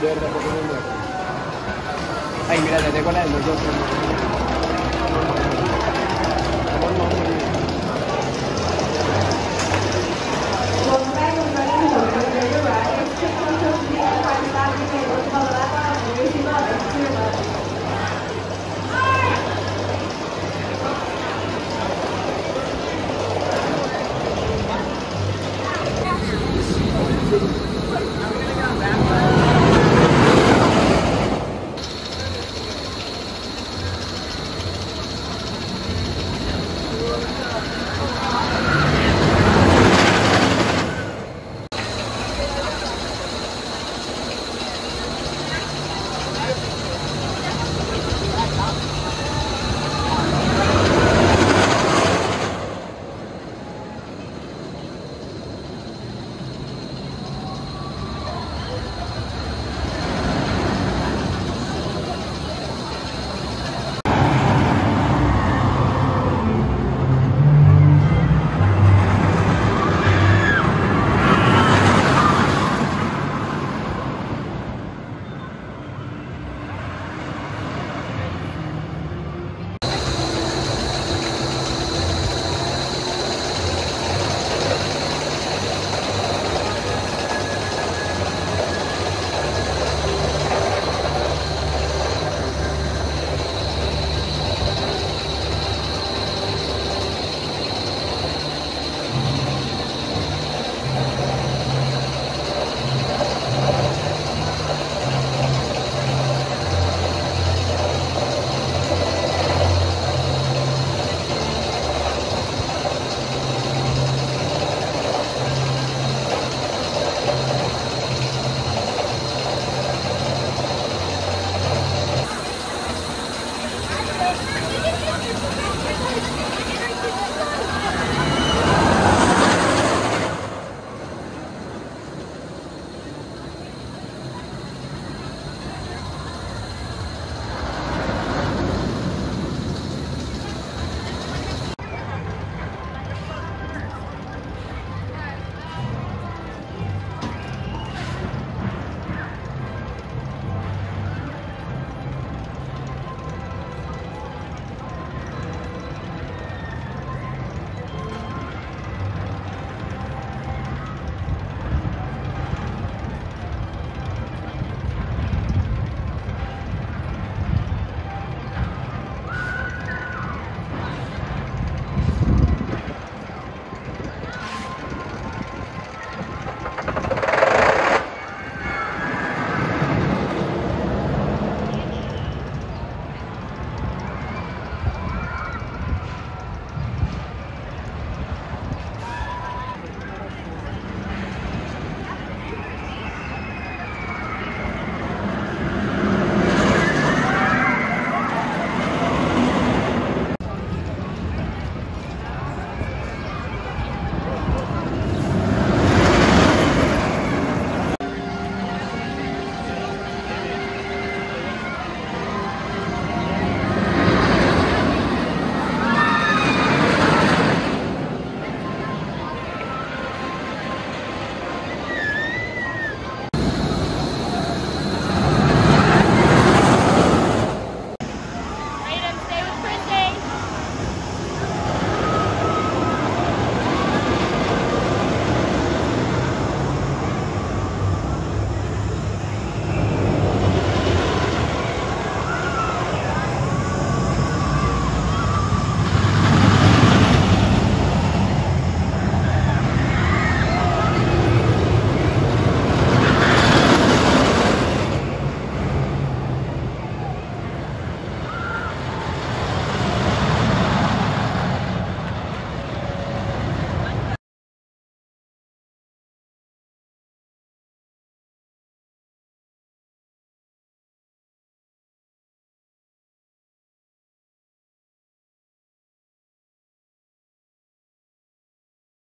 Yo. Ay, mira, te tengo la de.